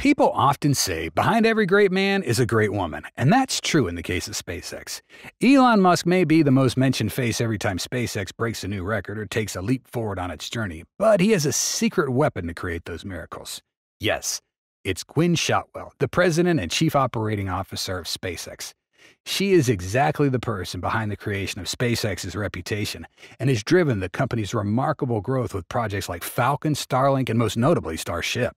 People often say behind every great man is a great woman, and that's true in the case of SpaceX. Elon Musk may be the most mentioned face every time SpaceX breaks a new record or takes a leap forward on its journey, but he has a secret weapon to create those miracles. Yes, it's Gwynne Shotwell, the president and chief operating officer of SpaceX. She is exactly the person behind the creation of SpaceX's reputation and has driven the company's remarkable growth with projects like Falcon, Starlink, and most notably Starship.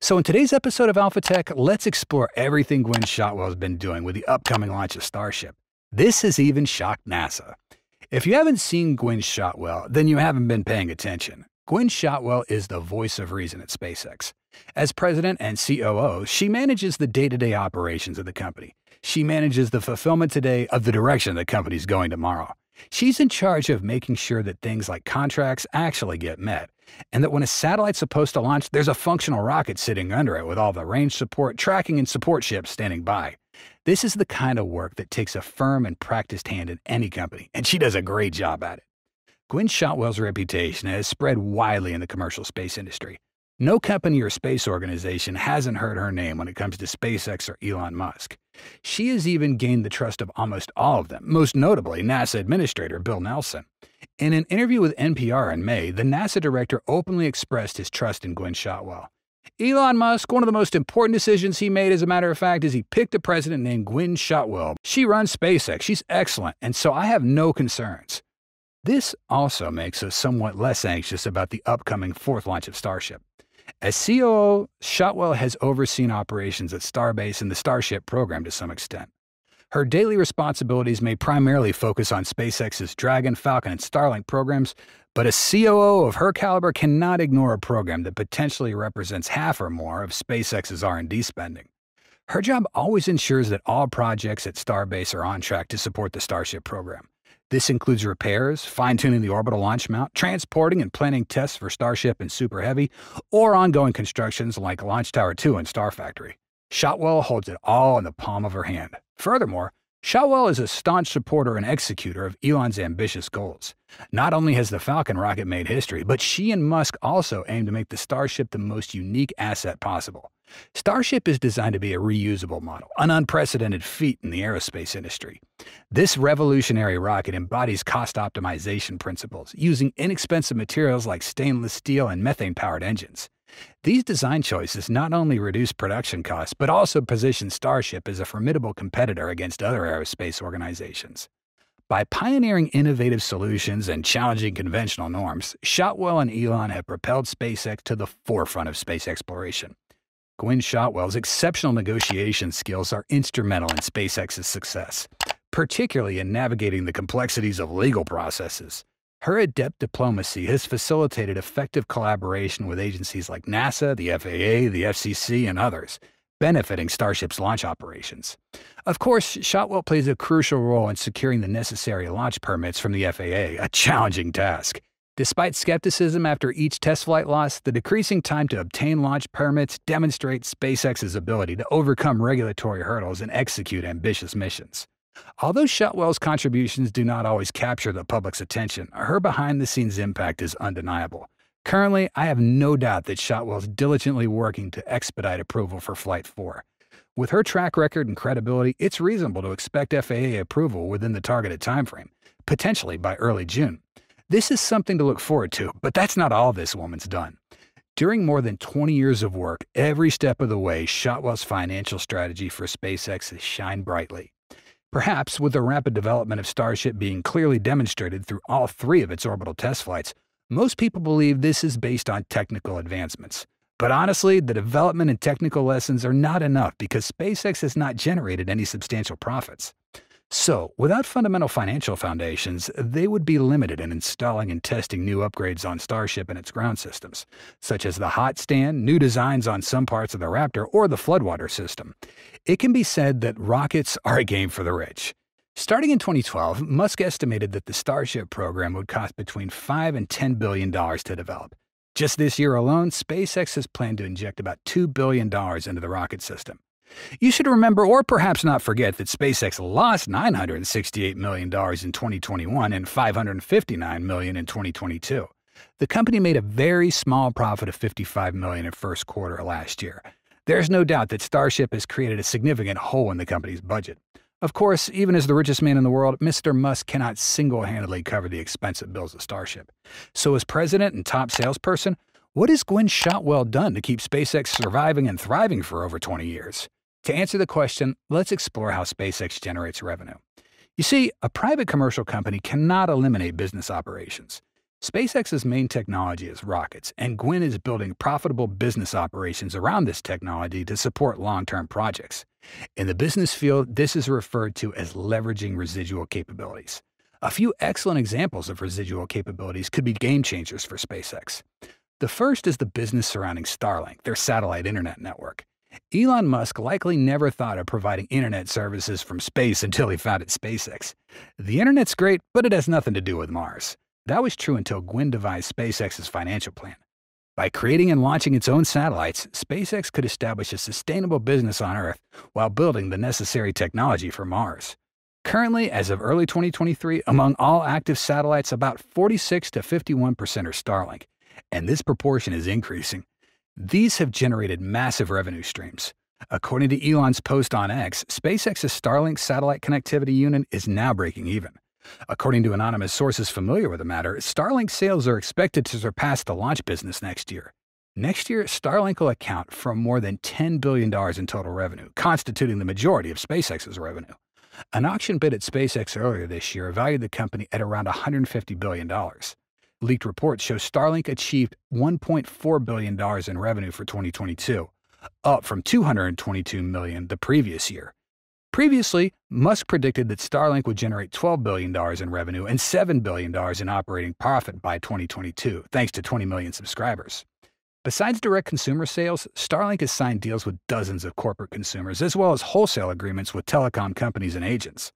So in today's episode of Alpha Tech, let's explore everything Gwynne Shotwell has been doing with the upcoming launch of Starship. This has even shocked NASA. If you haven't seen Gwynne Shotwell, then you haven't been paying attention. Gwynne Shotwell is the voice of reason at SpaceX. As president and COO, she manages the day-to-day operations of the company. She manages the fulfillment today of the direction the company's going tomorrow. She's in charge of making sure that things like contracts actually get met, and that when a satellite's supposed to launch, there's a functional rocket sitting under it with all the range support, tracking, and support ships standing by. This is the kind of work that takes a firm and practiced hand in any company, and she does a great job at it. Gwynne Shotwell's reputation has spread widely in the commercial space industry. No company or space organization hasn't heard her name when it comes to SpaceX or Elon Musk. She has even gained the trust of almost all of them, most notably NASA Administrator Bill Nelson. In an interview with NPR in May, the NASA director openly expressed his trust in Gwynne Shotwell. Elon Musk, one of the most important decisions he made, as a matter of fact, is he picked a president named Gwynne Shotwell. She runs SpaceX. She's excellent, and so I have no concerns. This also makes us somewhat less anxious about the upcoming fourth launch of Starship. As COO, Shotwell has overseen operations at Starbase and the Starship program to some extent. Her daily responsibilities may primarily focus on SpaceX's Dragon, Falcon, and Starlink programs, but a COO of her caliber cannot ignore a program that potentially represents half or more of SpaceX's R&D spending. Her job always ensures that all projects at Starbase are on track to support the Starship program. This includes repairs, fine-tuning the orbital launch mount, transporting and planning tests for Starship and Super Heavy, or ongoing constructions like Launch Tower 2 and Star Factory. Shotwell holds it all in the palm of her hand. Furthermore, Shotwell is a staunch supporter and executor of Elon's ambitious goals. Not only has the Falcon rocket made history, but she and Musk also aim to make the Starship the most unique asset possible. Starship is designed to be a reusable model, an unprecedented feat in the aerospace industry. This revolutionary rocket embodies cost optimization principles, using inexpensive materials like stainless steel and methane-powered engines. These design choices not only reduce production costs, but also position Starship as a formidable competitor against other aerospace organizations. By pioneering innovative solutions and challenging conventional norms, Shotwell and Elon have propelled SpaceX to the forefront of space exploration. Gwynne Shotwell's exceptional negotiation skills are instrumental in SpaceX's success, particularly in navigating the complexities of legal processes. Her adept diplomacy has facilitated effective collaboration with agencies like NASA, the FAA, the FCC, and others, benefiting Starship's launch operations. Of course, Shotwell plays a crucial role in securing the necessary launch permits from the FAA, a challenging task. Despite skepticism after each test flight loss, the decreasing time to obtain launch permits demonstrates SpaceX's ability to overcome regulatory hurdles and execute ambitious missions. Although Shotwell's contributions do not always capture the public's attention, her behind the scenes impact is undeniable. Currently, I have no doubt that Shotwell is diligently working to expedite approval for Flight 4. With her track record and credibility, it's reasonable to expect FAA approval within the targeted timeframe, potentially by early June. This is something to look forward to, but that's not all this woman's done. During more than 20 years of work, every step of the way, Shotwell's financial strategy for SpaceX has shined brightly. Perhaps with the rapid development of Starship being clearly demonstrated through all three of its orbital test flights, most people believe this is based on technical advancements. But honestly, the development and technical lessons are not enough because SpaceX has not generated any substantial profits. So, without fundamental financial foundations, they would be limited in installing and testing new upgrades on Starship and its ground systems, such as the hot stand, new designs on some parts of the Raptor, or the floodwater system. It can be said that rockets are a game for the rich. Starting in 2012, Musk estimated that the Starship program would cost between 5 and 10 billion dollars to develop. Just this year alone, SpaceX has planned to inject about $2 billion into the rocket system. You should remember or perhaps not forget that SpaceX lost $968 million in 2021 and 559 million in 2022. The company made a very small profit of 55 million in first quarter of last year. There's no doubt that Starship has created a significant hole in the company's budget. Of course, even as the richest man in the world, Mr. Musk cannot single handedly cover the expensive bills of Starship. So, as president and top salesperson, what has Gwynne Shotwell done to keep SpaceX surviving and thriving for over 20 years? To answer the question, let's explore how SpaceX generates revenue. You see, a private commercial company cannot eliminate business operations. SpaceX's main technology is rockets, and Gwynne is building profitable business operations around this technology to support long term projects. In the business field, this is referred to as leveraging residual capabilities. A few excellent examples of residual capabilities could be game changers for SpaceX. The first is the business surrounding Starlink, their satellite internet network. Elon Musk likely never thought of providing internet services from space until he founded SpaceX. The internet's great, but it has nothing to do with Mars. That was true until Gwynne devised SpaceX's financial plan. By creating and launching its own satellites, SpaceX could establish a sustainable business on Earth while building the necessary technology for Mars. Currently, as of early 2023, among all active satellites, about 46 to 51% are Starlink, and this proportion is increasing. These have generated massive revenue streams. According to Elon's post on X, SpaceX's Starlink satellite connectivity unit is now breaking even. According to anonymous sources familiar with the matter, Starlink sales are expected to surpass the launch business next year. Next year, Starlink will account for more than $10 billion in total revenue, constituting the majority of SpaceX's revenue. An auction bid at SpaceX earlier this year valued the company at around $150 billion. Leaked reports show Starlink achieved $1.4 billion in revenue for 2022, up from 222 million the previous year. Previously, Musk predicted that Starlink would generate $12 billion in revenue and $7 billion in operating profit by 2022, thanks to 20 million subscribers. Besides direct consumer sales, Starlink has signed deals with dozens of corporate consumers, as well as wholesale agreements with telecom companies and agents.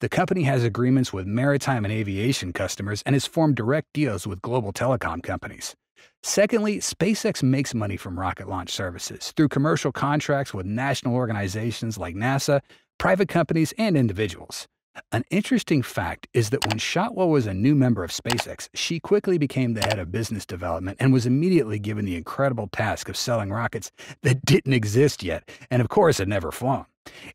The company has agreements with maritime and aviation customers and has formed direct deals with global telecom companies. Secondly, SpaceX makes money from rocket launch services through commercial contracts with national organizations like NASA, private companies, and individuals. An interesting fact is that when Shotwell was a new member of SpaceX, she quickly became the head of business development and was immediately given the incredible task of selling rockets that didn't exist yet, and of course had never flown.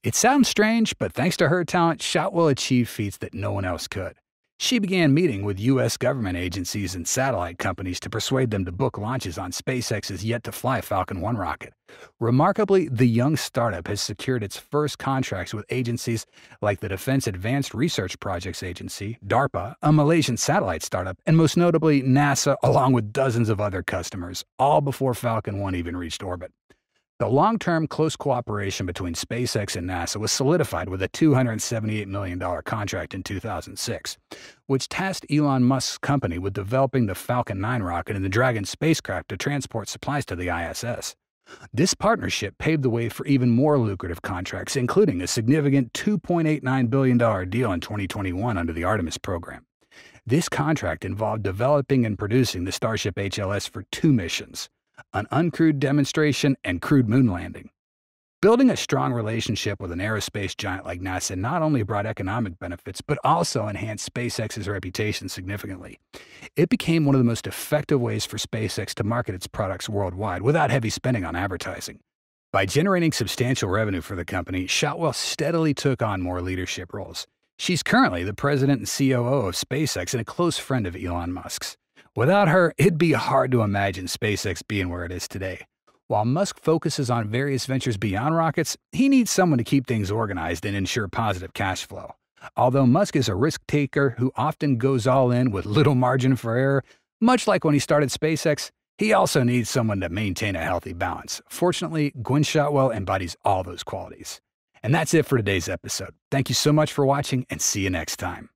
It sounds strange, but thanks to her talent, Shotwell achieved feats that no one else could. She began meeting with U.S. government agencies and satellite companies to persuade them to book launches on SpaceX's yet to fly Falcon 1 rocket. Remarkably, the young startup has secured its first contracts with agencies like the Defense Advanced Research Projects Agency, DARPA, a Malaysian satellite startup, and most notably NASA, along with dozens of other customers, all before Falcon 1 even reached orbit. The long term close cooperation between SpaceX and NASA was solidified with a $278 million contract in 2006, which tasked Elon Musk's company with developing the Falcon 9 rocket and the Dragon spacecraft to transport supplies to the ISS. This partnership paved the way for even more lucrative contracts, including a significant $2.89 billion deal in 2021 under the Artemis program. This contract involved developing and producing the Starship HLS for two missions an uncrewed demonstration, and crewed moon landing. Building a strong relationship with an aerospace giant like NASA not only brought economic benefits, but also enhanced SpaceX's reputation significantly. It became one of the most effective ways for SpaceX to market its products worldwide without heavy spending on advertising. By generating substantial revenue for the company, Shotwell steadily took on more leadership roles. She's currently the president and COO of SpaceX and a close friend of Elon Musk's. Without her, it'd be hard to imagine SpaceX being where it is today. While Musk focuses on various ventures beyond rockets, he needs someone to keep things organized and ensure positive cash flow. Although Musk is a risk taker who often goes all in with little margin for error, much like when he started SpaceX, he also needs someone to maintain a healthy balance. Fortunately, Gwynne Shotwell embodies all those qualities. And that's it for today's episode. Thank you so much for watching and see you next time.